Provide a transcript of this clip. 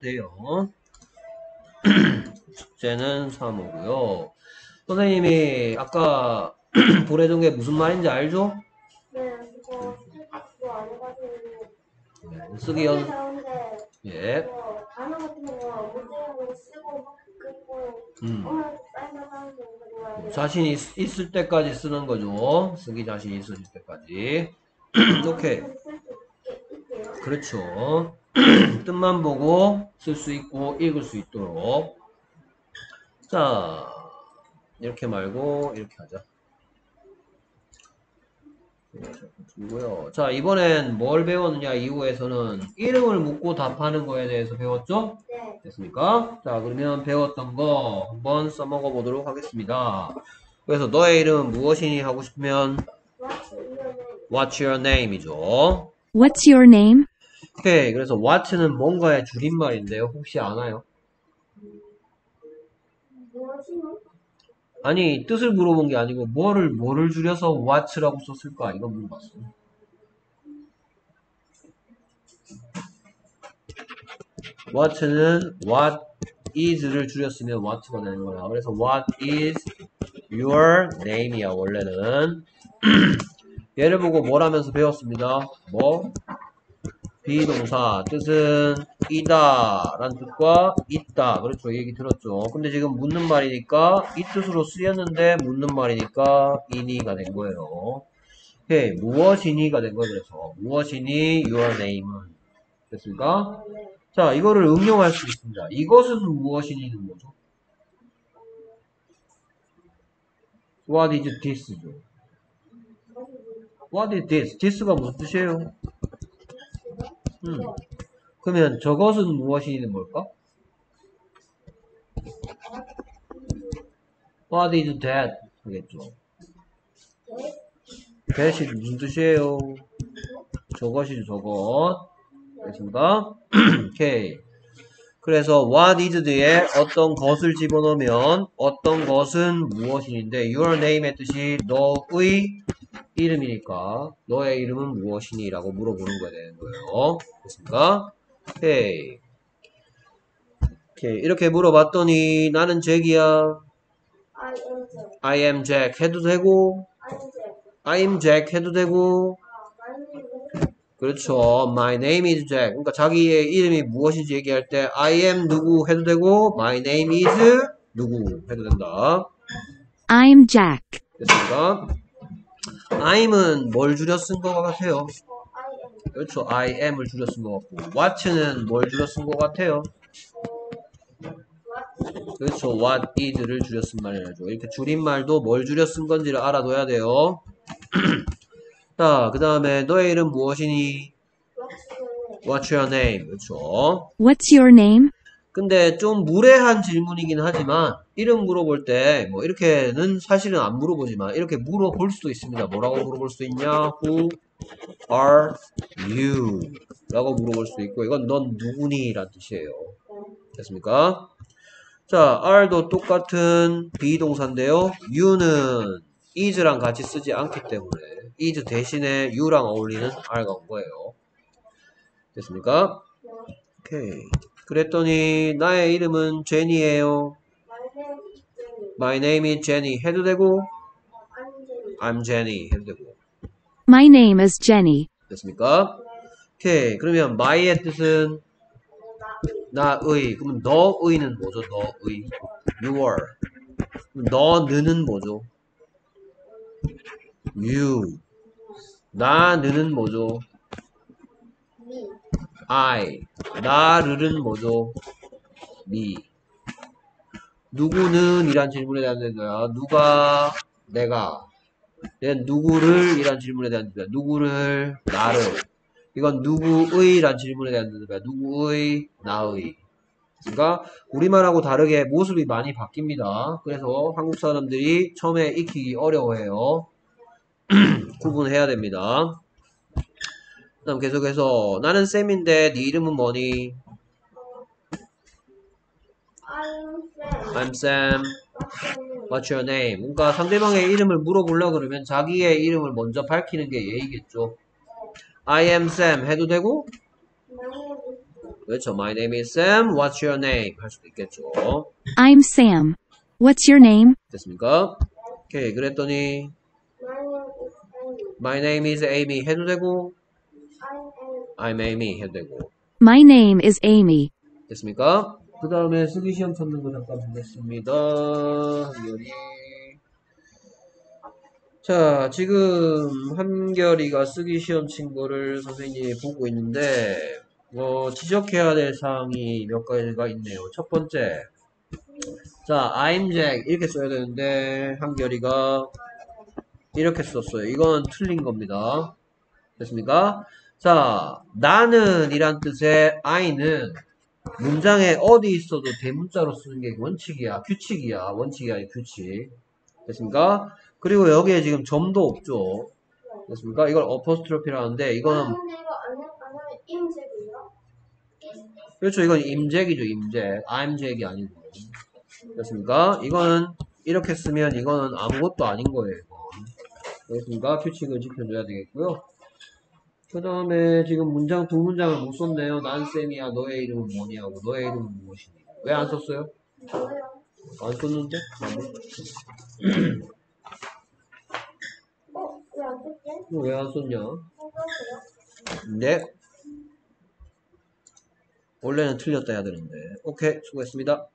돼요. 숙제는 3호고요. 선생님이 아까 보내준 게 무슨 말인지 알죠? 네, 그거 그거 안 해가지고 네, 쓰기 연, 가운데 예, 뭐 단어 같은 거 문제로 쓰고 막 긁고 음. 엄마 하는 그거 자신 있, 있을 때까지 쓰는 거죠. 쓰기 자신 있으실 때까지. 오케이. 그렇죠. 뜻만 보고 쓸 수 있고 읽을 수 있도록. 자, 이렇게 말고 이렇게 하자. 두고요. 자, 이번엔 뭘 배웠느냐 이후에서는 이름을 묻고 답하는 거에 대해서 배웠죠? 네, 됐습니까? 자, 그러면 배웠던 거 한번 써먹어 보도록 하겠습니다. 그래서 너의 이름은 무엇이니 하고 싶으면 What's your name이죠. What's your name? 오케이. 그래서 what는 뭔가의 줄임말인데요. 혹시 아나요? 아니, 뜻을 물어본 게 아니고 뭐를 뭐를 줄여서 what라고 썼을까? 이거 물어봤어. what는 what is를 줄였으면 what가 되는 거야. 그래서 what is your name이야, 원래는. 얘를 보고 뭘 하면서 배웠습니다. 뭐? 비동사 뜻은 이다 라는 뜻과 있다. 그렇죠. 얘기 들었죠. 근데 지금 묻는 말이니까 이 뜻으로 쓰였는데 묻는 말이니까 이니가 된 거예요. 오케이. 무엇이니가 된 거예요. 그래서 무엇이니? Your name은. 됐습니까? 네, 자 이거를 응용할 수 있습니다. 이것은 무엇이니는 뭐죠? what is this죠? What is this? this가 무슨 뜻이에요? 음. 그러면 저것은 무엇이니 뭘까? What is that? 하겠죠. that이 무슨 뜻이에요? 저것이죠, 저것. 알겠습니다. 오케이. 그래서 what is 뒤에 어떤 것을 집어넣으면 어떤 것은 무엇이니인데 your name의 뜻이 너의 이름이니까 너의 이름은 무엇이니? 라고 물어보는 거야 되는 거예요. 됐습니까? 오케이. 오케이. 이렇게 물어봤더니 나는 잭이야. I am Jack. I am Jack 해도 되고 I am Jack. I am Jack 해도 되고 아, 그렇죠. My name is Jack. 그러니까 자기의 이름이 무엇인지 얘기할 때 I am 누구 해도 되고 My name is 누구 해도 된다. I'm Jack. 됐습니까? I'm은 뭘 줄여 쓴 것 같아요? 그렇죠. I am을 줄여 쓴 것 같고 what는 뭘 줄여 쓴 것 같아요? 그렇죠. what is를 줄여 쓴 말이라죠. 이렇게 줄임말도 뭘 줄여 쓴 건지를 알아둬야 돼요. 자, 그 다음에 너의 이름 무엇이니? What's your name? 그렇죠. What's your name? 근데 좀 무례한 질문이긴 하지만 이름 물어볼 때 뭐 이렇게는 사실은 안 물어보지만 이렇게 물어볼 수도 있습니다. 뭐라고 물어볼 수 있냐? Who are you? 라고 물어볼 수도 있고 이건 넌 누구니? 라는 뜻이에요. 됐습니까? 자, are도 똑같은 비동사인데요. you는 is랑 같이 쓰지 않기 때문에 is 대신에 you랑 어울리는 are가 온 거예요. 됐습니까? 오케이. 그랬더니 나의 이름은 제니예요. My name is Jenny. 해도 되고 I'm Jenny. 해도 되고 My name is Jenny. 됐습니까? 오케이. 그러면 my의 뜻은 나의. 그러면 너의는 뭐죠? 너의. your. 그럼 너는 뭐죠? you. 나는 뭐죠? I. 나를은 뭐죠? me. 누구는 이란 질문에 대한 대답이야. 누가, 내가. 누구를 이란 질문에 대한 대답이야. 누구를, 나를. 이건 누구의 란 질문에 대한 대답이야. 누구의, 나의. 그러니까 우리말하고 다르게 모습이 많이 바뀝니다. 그래서 한국 사람들이 처음에 익히기 어려워해요. 구분해야 됩니다. 그다음 계속해서 나는 쌤인데 네 이름은 뭐니? I'm Sam. What's your name? 그러니까 상대방의 이름을 물어보려 그러면 자기의 이름을 먼저 밝히는 게 예의겠죠. I am Sam 해도 되고 그렇죠. My name is Sam. What's your name? 할 수도 있겠죠. I'm Sam. What's your name? 됐습니까? 오케이. 그랬더니 My name is My name is Amy. Amy 해도 되고 I'm Amy. 해도 되고 My name is Amy. 됐습니까? 그 다음에 쓰기 시험 찾는 거 잠깐 보겠습니다. 한결이. 자, 지금 한결이가 쓰기 시험 친 거를 선생님이 보고 있는데, 어, 지적해야 될 사항이 몇 가지가 있네요. 첫 번째. 자, I'm Jack. 이렇게 써야 되는데, 한결이가 이렇게 썼어요. 이건 틀린 겁니다. 됐습니까? 자, 나는 이란 뜻의 I는 문장에 어디 있어도 대문자로 쓰는 게 원칙이야. 규칙이야. 원칙이 아니라 규칙. 됐습니까? 그리고 여기에 지금 점도 없죠. 됐습니까? 이걸 어퍼스트로피라는데 이거는 근데 이거 안, 하- 안 하면 임직이요? 그렇죠. 이건 임잭이죠. 임잭. I'm 잭이 아니고. 됐습니까? 이거는 이렇게 쓰면 이거는 아무것도 아닌 거예요. 됐습니까? 규칙을 지켜줘야 되겠고요. 그 다음에 지금 문장 두 문장을 못 썼네요. 난 쌤이야. 너의 이름은 뭐냐고. 너의 이름은 무엇이니? 왜 안 썼어요? 안 썼는데? 어? 왜안 썼지? 왜안 썼냐? 네. 원래는 틀렸다 해야 되는데. 오케이. 수고했습니다.